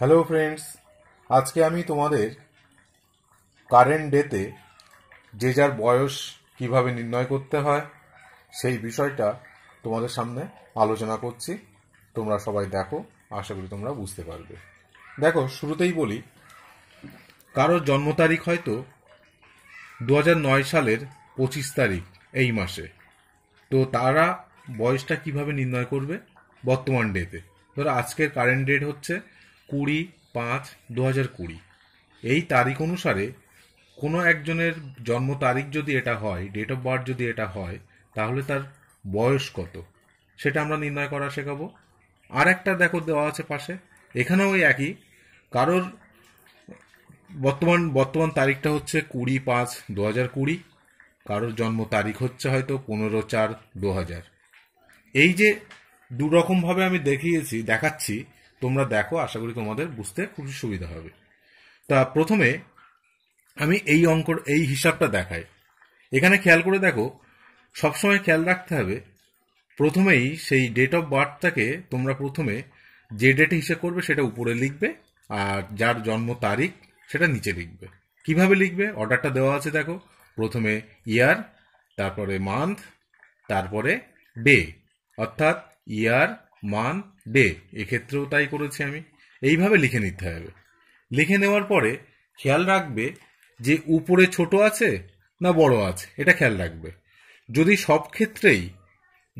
Hello friends আজকে আমি তোমাদের কারেন্ট ডেতে যে যার বয়স কীভাবে নির্ণয় করতে হয়, সেই বিষয়টা তোমাদের সামনে আলোচনা করছি। তোমরা সবাই দেখো, আশা করি তোমরা বুঝতে পারবে। দেখো, শুরুতেই বলি, কারোর জন্ম তারিখ হয়তো দু নয় সালের পঁচিশ তারিখ এই মাসে। তো তারা বয়সটা কীভাবে নির্ণয় করবে বর্তমান ডেতে ধরো আজকের কারেন্ট ডেট হচ্ছে কুড়ি পাঁচ দু হাজার কুড়ি। এই তারিখ অনুসারে কোনো একজনের জন্ম তারিখ যদি এটা হয় ডেট অফ বার্থ যদি এটা হয়, তাহলে তার বয়স কত? সেটা আমরা নির্ণয় করা শেখাবো। আর একটা দেখো দেওয়া আছে পাশে। এখানেও ওই একই। কারোর বর্তমান বর্তমান তারিখটা হচ্ছে কুড়ি পাঁচ দু হাজার কুড়ি। কারোর জন্ম তারিখ হচ্ছে হয়তো পনেরো চার দু হাজার এই যে দু রকমভাবে আমি দেখিয়েছি, দেখাচ্ছি তোমরা দেখো, আশা করি তোমাদের বুঝতে খুবই সুবিধা হবে। তা প্রথমে আমি এই অঙ্ক এই হিসাবটা দেখাই। এখানে খেয়াল করে দেখো, সবসময় খেয়াল রাখতে হবে, প্রথমেই সেই ডেট অফ বার্থটাকে তোমরা প্রথমে যে ডেটে হিসাব করবে সেটা উপরে লিখবে, আর যার জন্ম তারিখ সেটা নিচে লিখবে। কীভাবে লিখবে? অর্ডারটা দেওয়া আছে দেখো। প্রথমে ইয়ার তারপরে মান্থ তারপরে ডে অর্থাৎ ইয়ার মান্থ ডে এক্ষেত্রেও তাই করেছি আমি। এইভাবে লিখে নিতে হবে। লিখে নেওয়ার পরে খেয়াল রাখবে যে উপরে ছোট আছে না বড় আছে, এটা খেয়াল রাখবে। যদি সব ক্ষেত্রেই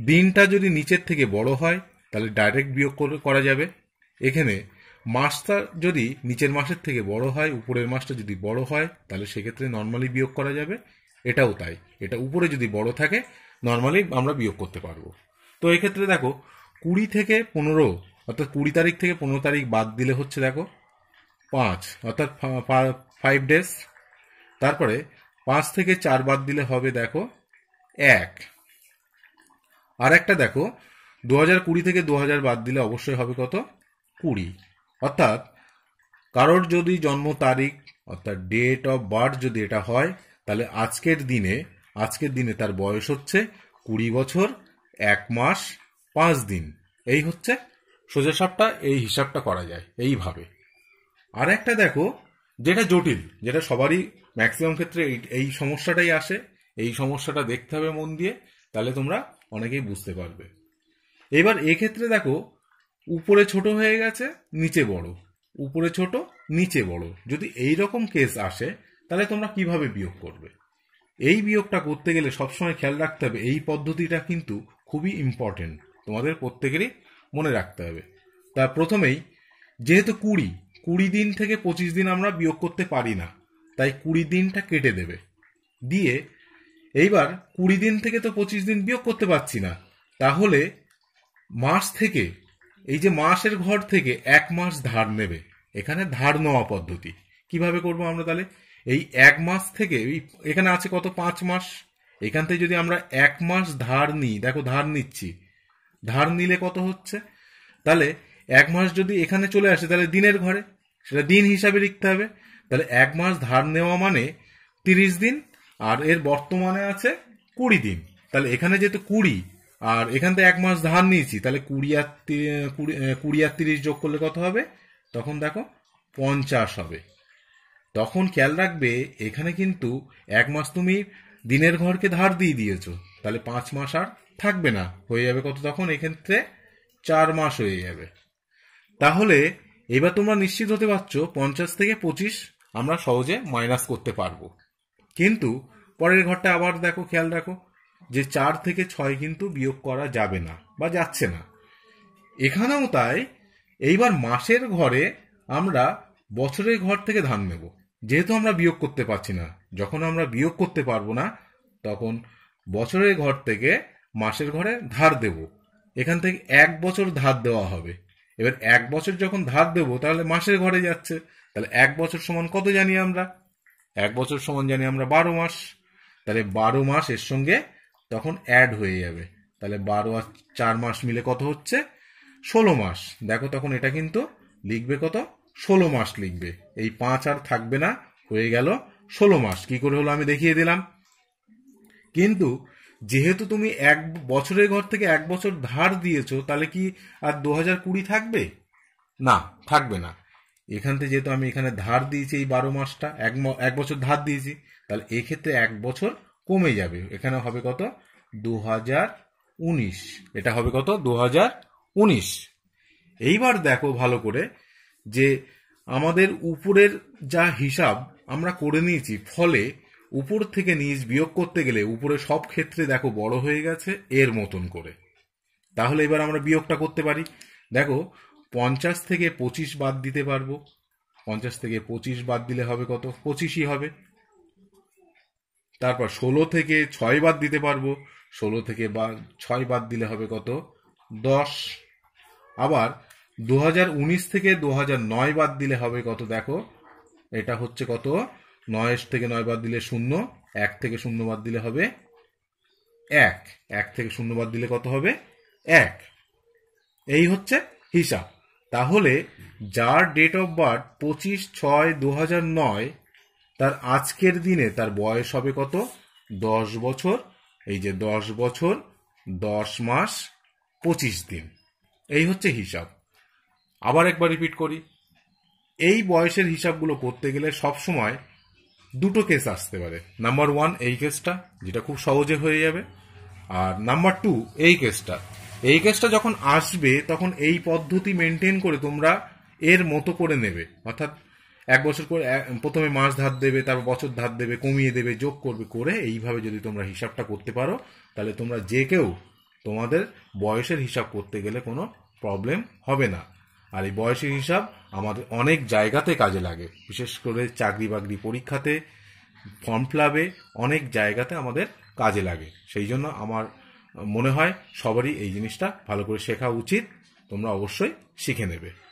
দিনটা যদি নিচের থেকে বড় হয়, তাহলে ডাইরেক্ট বিয়োগ করা যাবে। এখানে মাসটা যদি নিচের মাসের থেকে বড় হয়, উপরের মাসটা যদি বড় হয়, তাহলে সেক্ষেত্রে নর্মালি বিয়োগ করা যাবে। এটাও তাই। এটা উপরে যদি বড় থাকে নর্মালি আমরা বিয়োগ করতে পারব। তো এক্ষেত্রে দেখো কুড়ি থেকে পনেরো, অর্থাৎ কুড়ি তারিখ থেকে পনেরো তারিখ বাদ দিলে হচ্ছে দেখো পাঁচ, অর্থাৎ ফাইভ ডেজ তারপরে পাঁচ থেকে চার বাদ দিলে হবে দেখো এক। আর একটা দেখো দু হাজার কুড়ি থেকে দু হাজার বাদ দিলে অবশ্যই হবে কত? কুড়ি। অর্থাৎ কারোর যদি জন্ম তারিখ, অর্থাৎ ডেট অফ বার্থ যদি এটা হয়, তাহলে আজকের দিনে আজকের দিনে তার বয়স হচ্ছে কুড়ি বছর, এক মাস পাঁচ দিন। এই হচ্ছে সোজা সাপটা, এই হিসাবটা করা যায়, এইভাবে। আর একটা দেখো, যেটা জটিল, যেটা সবারই ম্যাক্সিমাম ক্ষেত্রে এই- এই সমস্যাটাই আসে, এই সমস্যাটা দেখতে হবে মন দিয়ে, তাহলে তোমরা অনেকেই বুঝতে পারবে। এবার এক্ষেত্রে দেখো, উপরে ছোট হয়ে গেছে, নিচে বড়। উপরে ছোট, নিচে বড়। যদি এই রকম কেস আসে, তাহলে তোমরা কীভাবে বিয়োগ করবে? এই বিয়োগটা করতে গেলে সবসময় খেয়াল রাখতে হবে, এই পদ্ধতিটা কিন্তু খুবই ইম্পর্টেন্ট তোমাদের প্রত্যেকেরই মনে রাখতে হবে। তা প্রথমেই, যেহেতু কুড়ি কুড়ি দিন থেকে পঁচিশ দিন আমরা বিয়োগ করতে পারি না, তাই কুড়ি দিনটা কেটে দেবে। দিয়ে, এইবার কুড়ি দিন থেকে তো পঁচিশ দিন বিয়োগ করতে পারছি না, তাহলে মাস থেকে, এই যে মাসের ঘর থেকে এক মাস ধার নেবে, এখানে ধার নেওয়া পদ্ধতি। কীভাবে করব আমরা তাহলে? এই এক মাস থেকে এখানে আছে কত? পাঁচ মাস। এখান থেকে যদি আমরা এক মাস ধার নিই, দেখো ধার নিচ্ছি ধার নিলে কত হচ্ছে? তাহলে এক মাস যদি এখানে চলে আসে, তাহলে দিনের ঘরে, সেটা দিন হিসাবে লিখতে হবে। তাহলে এক মাস ধার নেওয়া মানে তিরিশ দিন, আর এর বর্তমানে আছে কুড়ি দিন। তাহলে এখানে যেহেতু কুড়ি, আর এখান থেকে এক মাস ধার নিয়েছি, তাহলে কুড়ি আর কুড়ি আর তিরিশ যোগ করলে কত হবে? তখন দেখো পঞ্চাশ হবে। তখন খেয়াল রাখবে, এখানে কিন্তু এক মাস তুমি দিনের ঘরকে ধার দিয়ে দিয়েছ। তাহলে পাঁচ মাস আর থাকবে না, হয়ে যাবে কত? তখন এক্ষেত্রে চার মাস হয়ে যাবে। তাহলে এবার তোমরা নিশ্চিত হতে পারছ, পঞ্চাশ থেকে পঁচিশ আমরা সহজে মাইনাস করতে পারব। কিন্তু পরের ঘরটা আবার দেখো, খেয়াল রাখো, যে চার থেকে ছয় কিন্তু বিয়োগ করা যাবে না বা যাচ্ছে না। এখানেও তাই, এইবার মাসের ঘরে আমরা বছরের ঘর থেকে ধান নেব। যেহেতু আমরা বিয়োগ করতে পারছি না, যখন আমরা বিয়োগ করতে পারব না, তখন বছরের ঘর থেকে মাসের ঘরে ধার দেব। এখান থেকে এক বছর ধার দেওয়া হবে। এবার এক বছর যখন ধার দেবো, তাহলে মাসের ঘরে যাচ্ছে। তাহলে এক বছর সমান কত জানি আমরা? এক বছর সমান জানি আমরা বারো মাস। তাহলে বারো মাস এর সঙ্গে তখন অ্যাড হয়ে যাবে। তাহলে বারো আর চার মাস মিলে কত হচ্ছে? ষোলো মাস। দেখো তখন এটা কিন্তু লিখবে কত? ষোলো মাস লিখবে। এই পাঁচ আর থাকবে না, হয়ে গেল ষোলো মাস। কি করে হলো আমি দেখিয়ে দিলাম। কিন্তু যেহেতু তুমি এক বছরের ঘর থেকে এক বছর ধার দিয়েছ, তাহলে কি আর দু হাজার কুড়ি থাকবে? না থাকবে না। এখান থেকে যেহেতু আমি এখানে ধার দিয়েছি এই বারো মাসটা, এক এক বছর ধার দিয়েছি, তাহলে এক্ষেত্রে এক বছর কমে যাবে। এখানে হবে কত? দু হাজার উনিশ। এটা হবে কত? দু হাজার উনিশ। এইবার দেখো ভালো করে যে আমাদের উপরের যা হিসাব আমরা করে নিয়েছি, ফলে উপর থেকে নিচ বিয়োগ করতে গেলে উপরে সব ক্ষেত্রে দেখো বড় হয়ে গেছে এর মতন করে। তাহলে এবার আমরা বিয়োগটা করতে পারি। দেখো, পঞ্চাশ থেকে পঁচিশ বাদ দিতে পারব। পঞ্চাশ থেকে পঁচিশ বাদ দিলে হবে কত? পঁচিশই হবে। তারপর ষোলো থেকে ছয় বাদ দিতে পারব। ষোলো থেকে বা ছয় বাদ দিলে হবে কত? দশ। আবার দু থেকে দু নয় বাদ দিলে হবে কত? দেখো, এটা হচ্ছে কত? নয় থেকে নয় বাদ দিলে শূন্য, এক থেকে শূন্য বাদ দিলে হবে এক। এক থেকে শূন্য বাদ দিলে কত হবে? এক। এই হচ্ছে হিসাব। তাহলে যার ডেট অফ বার্থ পঁচিশ ছয় দু নয়, তার আজকের দিনে তার বয়স হবে কত? দশ বছর। এই যে দশ বছর, দশ মাস, পঁচিশ দিন। এই হচ্ছে হিসাব। আবার একবার রিপিট করি। এই বয়সের হিসাবগুলো করতে গেলে সব সময় দুটো কেস আসতে পারে। নাম্বার ওয়ান এই কেসটা যেটা খুব সহজে হয়ে যাবে, আর নাম্বার টু এই কেসটা এই কেসটা যখন আসবে, তখন এই পদ্ধতি মেনটেন করে তোমরা এর মতো করে নেবে। অর্থাৎ এক বছর করে প্রথমে মাস ধার দেবে, তারপর বছর ধার দেবে, কমিয়ে দেবে, যোগ করবে, করে এইভাবে যদি তোমরা হিসাবটা করতে পারো, তাহলে তোমরা যে কেউ তোমাদের বয়সের হিসাব করতে গেলে কোনো প্রবলেম হবে না। আর এই বয়সের হিসাব আমাদের অনেক জায়গাতে কাজে লাগে। বিশেষ করে চাকরি বাকরি পরীক্ষাতে ফর্ম ফিলাপে অনেক জায়গাতে আমাদের কাজে লাগে। সেই জন্য আমার মনে হয় সবারই এই জিনিসটা ভালো করে শেখা উচিত। তোমরা অবশ্যই শিখে নেবে।